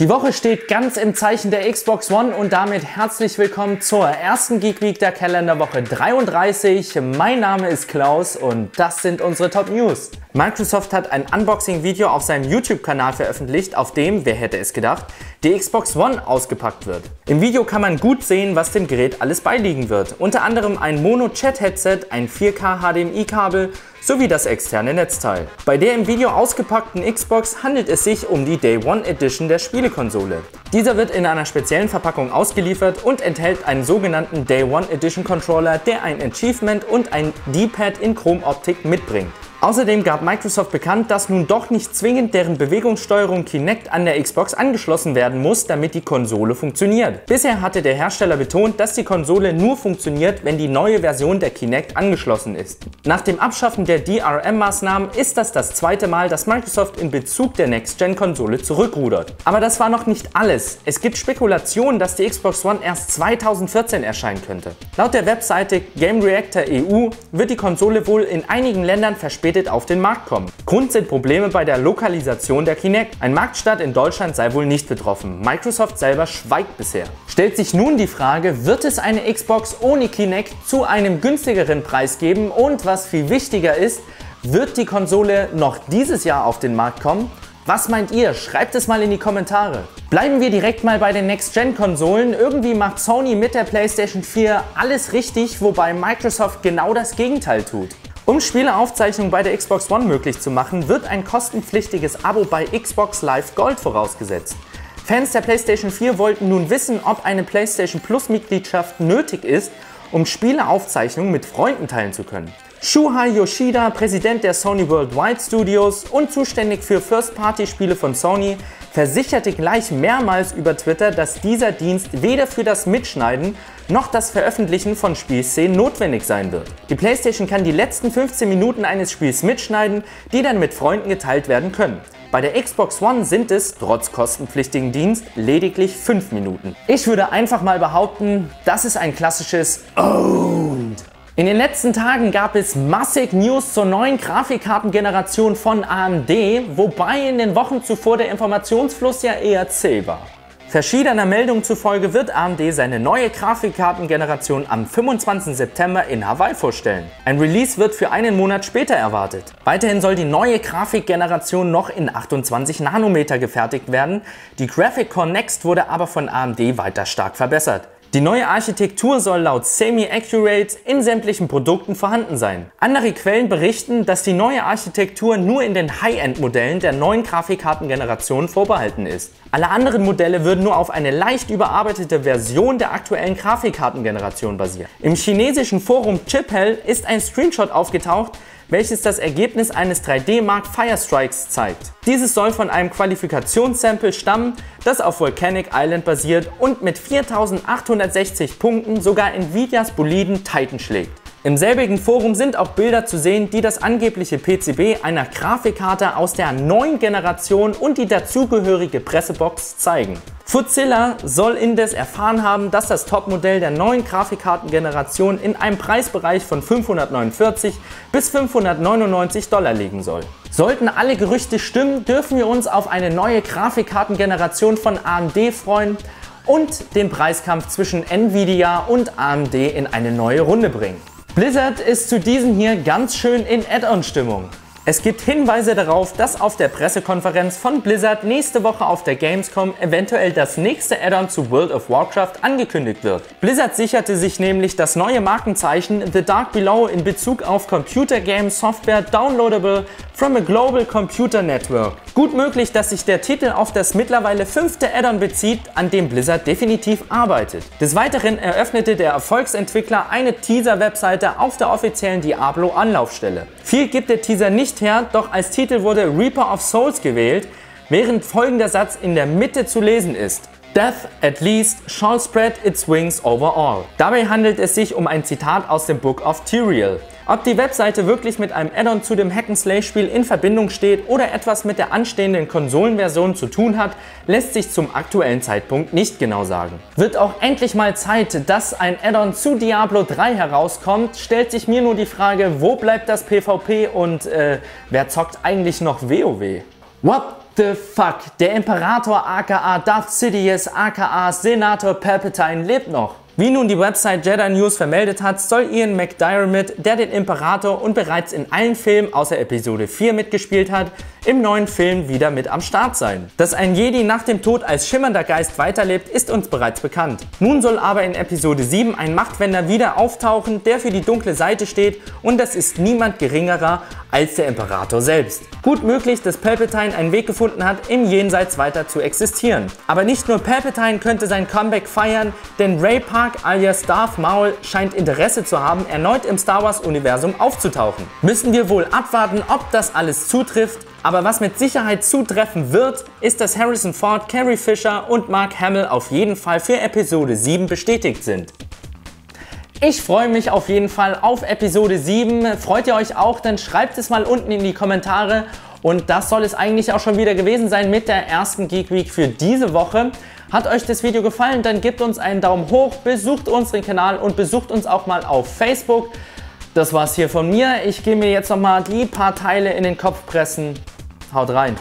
Die Woche steht ganz im Zeichen der Xbox One und damit herzlich willkommen zur ersten Geek Week der Kalenderwoche 33. Mein Name ist Klaus und das sind unsere Top News. Microsoft hat ein Unboxing-Video auf seinem YouTube-Kanal veröffentlicht, auf dem, wer hätte es gedacht, die Xbox One ausgepackt wird. Im Video kann man gut sehen, was dem Gerät alles beiliegen wird. Unter anderem ein Mono-Chat-Headset, ein 4K HDMI-Kabel sowie das externe Netzteil. Bei der im Video ausgepackten Xbox handelt es sich um die Day One Edition der Spielekonsole. Dieser wird in einer speziellen Verpackung ausgeliefert und enthält einen sogenannten Day One Edition Controller, der ein Achievement und ein D-Pad in Chrom-Optik mitbringt. Außerdem gab Microsoft bekannt, dass nun doch nicht zwingend deren Bewegungssteuerung Kinect an der Xbox angeschlossen werden muss, damit die Konsole funktioniert. Bisher hatte der Hersteller betont, dass die Konsole nur funktioniert, wenn die neue Version der Kinect angeschlossen ist. Nach dem Abschaffen der DRM-Maßnahmen ist das das zweite Mal, dass Microsoft in Bezug der Next-Gen-Konsole zurückrudert. Aber das war noch nicht alles. Es gibt Spekulationen, dass die Xbox One erst 2014 erscheinen könnte. Laut der Webseite Game Reactor EU wird die Konsole wohl in einigen Ländern verspätet verspätet auf den Markt kommen. Grund sind Probleme bei der Lokalisation der Kinect. Ein Marktstart in Deutschland sei wohl nicht betroffen. Microsoft selber schweigt bisher. Stellt sich nun die Frage, wird es eine Xbox ohne Kinect zu einem günstigeren Preis geben und was viel wichtiger ist, wird die Konsole noch dieses Jahr auf den Markt kommen? Was meint ihr? Schreibt es mal in die Kommentare. Bleiben wir direkt mal bei den Next-Gen-Konsolen. Irgendwie macht Sony mit der PlayStation 4 alles richtig, wobei Microsoft genau das Gegenteil tut. Um Spieleaufzeichnungen bei der Xbox One möglich zu machen, wird ein kostenpflichtiges Abo bei Xbox Live Gold vorausgesetzt. Fans der PlayStation 4 wollten nun wissen, ob eine PlayStation Plus Mitgliedschaft nötig ist, um Spieleaufzeichnungen mit Freunden teilen zu können. Shuhei Yoshida, Präsident der Sony Worldwide Studios und zuständig für First-Party-Spiele von Sony, versicherte gleich mehrmals über Twitter, dass dieser Dienst weder für das Mitschneiden noch das Veröffentlichen von Spielszenen notwendig sein wird. Die PlayStation kann die letzten 15 Minuten eines Spiels mitschneiden, die dann mit Freunden geteilt werden können. Bei der Xbox One sind es, trotz kostenpflichtigen Dienst, lediglich 5 Minuten. Ich würde einfach mal behaupten, das ist ein klassisches Owned. In den letzten Tagen gab es massig News zur neuen Grafikkartengeneration von AMD, wobei in den Wochen zuvor der Informationsfluss ja eher zäh war. Verschiedener Meldungen zufolge wird AMD seine neue Grafikkartengeneration am 25. September in Hawaii vorstellen. Ein Release wird für einen Monat später erwartet. Weiterhin soll die neue Grafikgeneration noch in 28 Nanometer gefertigt werden. Die Graphic Core Next wurde aber von AMD weiter stark verbessert. Die neue Architektur soll laut Semi-Accurate in sämtlichen Produkten vorhanden sein. Andere Quellen berichten, dass die neue Architektur nur in den High-End-Modellen der neuen Grafikkartengeneration vorbehalten ist. Alle anderen Modelle würden nur auf eine leicht überarbeitete Version der aktuellen Grafikkartengeneration basieren. Im chinesischen Forum ChipHell ist ein Screenshot aufgetaucht, welches das Ergebnis eines 3D Mark Firestrikes zeigt. Dieses soll von einem Qualifikationssample stammen, das auf Volcanic Island basiert und mit 4860 Punkten sogar Nvidias Boliden Titan schlägt. Im selbigen Forum sind auch Bilder zu sehen, die das angebliche PCB einer Grafikkarte aus der neuen Generation und die dazugehörige Pressebox zeigen. Fuzilla soll indes erfahren haben, dass das Topmodell der neuen Grafikkartengeneration in einem Preisbereich von 549 bis 599 Dollar liegen soll. Sollten alle Gerüchte stimmen, dürfen wir uns auf eine neue Grafikkartengeneration von AMD freuen und den Preiskampf zwischen Nvidia und AMD in eine neue Runde bringen. Blizzard ist zu diesen hier ganz schön in Add-on-Stimmung. Es gibt Hinweise darauf, dass auf der Pressekonferenz von Blizzard nächste Woche auf der Gamescom eventuell das nächste Add-on zu World of Warcraft angekündigt wird. Blizzard sicherte sich nämlich das neue Markenzeichen The Dark Below in Bezug auf Computer Game Software downloadable from a Global Computer Network. Gut möglich, dass sich der Titel auf das mittlerweile fünfte Add-on bezieht, an dem Blizzard definitiv arbeitet. Des Weiteren eröffnete der Erfolgsentwickler eine Teaser-Webseite auf der offiziellen Diablo-Anlaufstelle. Viel gibt der Teaser nicht nicht her, doch als Titel wurde Reaper of Souls gewählt, während folgender Satz in der Mitte zu lesen ist. Death at least shall spread its wings over all. Dabei handelt es sich um ein Zitat aus dem Book of Tyrael. Ob die Webseite wirklich mit einem Add-on zu dem Hack'n'Slay-Spiel in Verbindung steht oder etwas mit der anstehenden Konsolenversion zu tun hat, lässt sich zum aktuellen Zeitpunkt nicht genau sagen. Wird auch endlich mal Zeit, dass ein Add-on zu Diablo 3 herauskommt, stellt sich mir nur die Frage, wo bleibt das PvP und äh, wer zockt eigentlich noch WoW? What? the fuck? Der Imperator aka Darth Sidious aka Senator Palpatine lebt noch. Wie nun die Website Jedi News vermeldet hat, soll Ian McDiarmid, der den Imperator und bereits in allen Filmen außer Episode 4 mitgespielt hat, im neuen Film wieder mit am Start sein. Dass ein Jedi nach dem Tod als schimmernder Geist weiterlebt, ist uns bereits bekannt. Nun soll aber in Episode 7 ein Machtwender wieder auftauchen, der für die dunkle Seite steht und das ist niemand geringerer als der Imperator selbst. Gut möglich, dass Palpatine einen Weg gefunden hat, im Jenseits weiter zu existieren. Aber nicht nur Palpatine könnte sein Comeback feiern, denn Ray Park alias Darth Maul scheint Interesse zu haben, erneut im Star Wars Universum aufzutauchen. Müssen wir wohl abwarten, ob das alles zutrifft, aber was mit Sicherheit zutreffen wird, ist, dass Harrison Ford, Carrie Fisher und Mark Hamill auf jeden Fall für Episode 7 bestätigt sind. Ich freue mich auf jeden Fall auf Episode 7. Freut ihr euch auch? Dann schreibt es mal unten in die Kommentare. Und das soll es eigentlich auch schon wieder gewesen sein mit der ersten Geek Week für diese Woche. Hat euch das Video gefallen, dann gebt uns einen Daumen hoch, besucht unseren Kanal und besucht uns auch mal auf Facebook. Das war's hier von mir. Ich gehe mir jetzt nochmal die paar Teile in den Kopf pressen. Haut rein!